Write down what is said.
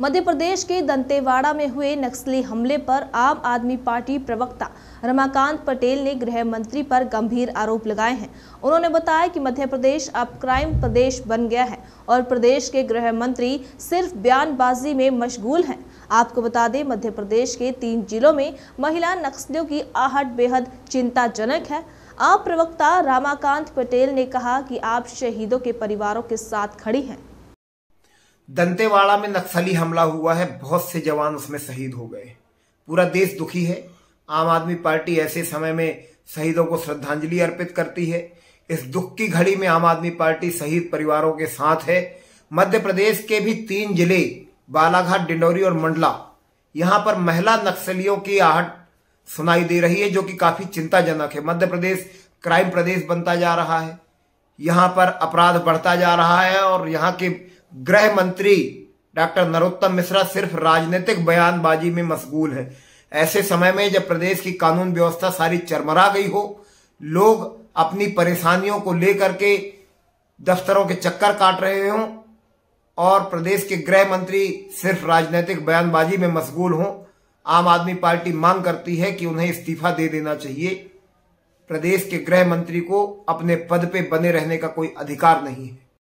मध्य प्रदेश के दंतेवाड़ा में हुए नक्सली हमले पर आम आदमी पार्टी प्रवक्ता रमाकांत पटेल ने गृह मंत्री पर गंभीर आरोप लगाए हैं। उन्होंने बताया कि मध्य प्रदेश अब क्राइम प्रदेश बन गया है और प्रदेश के गृह मंत्री सिर्फ़ बयानबाजी में मशगूल हैं। आपको बता दें, मध्य प्रदेश के तीन जिलों में महिला नक्सलियों की आहट बेहद चिंताजनक है। आप प्रवक्ता रामाकांत पटेल ने कहा कि आप शहीदों के परिवारों के साथ खड़ी हैं। दंतेवाड़ा में नक्सली हमला हुआ है, बहुत से जवान उसमें शहीद हो गए। पूरा देश दुखी है। आम आदमी पार्टी ऐसे समय में शहीदों को श्रद्धांजलि अर्पित करती है। इस दुख की घड़ी में आम आदमी पार्टी शहीद परिवारों के साथ है। मध्य प्रदेश के भी तीन ज़िले, बालाघाट, डिंडोरी और मंडला, यहाँ पर महिला नक्सलियों की आहट सुनाई दे रही है, जो कि काफ़ी चिंताजनक है। मध्य प्रदेश क्राइम प्रदेश बनता जा रहा है। यहाँ पर अपराध बढ़ता जा रहा है और यहाँ के गृह मंत्री डॉक्टर नरोत्तम मिश्रा सिर्फ़ राजनीतिक बयानबाजी में मशगूल है। ऐसे समय में जब प्रदेश की कानून व्यवस्था सारी चरमरा गई हो, लोग अपनी परेशानियों को लेकर के दफ्तरों के चक्कर काट रहे हों और प्रदेश के गृह मंत्री सिर्फ़ राजनीतिक बयानबाजी में मशगूल हों, आम आदमी पार्टी मांग करती है कि उन्हें इस्तीफा दे देना चाहिए। प्रदेश के गृह मंत्री को अपने पद पे बने रहने का कोई अधिकार नहीं है।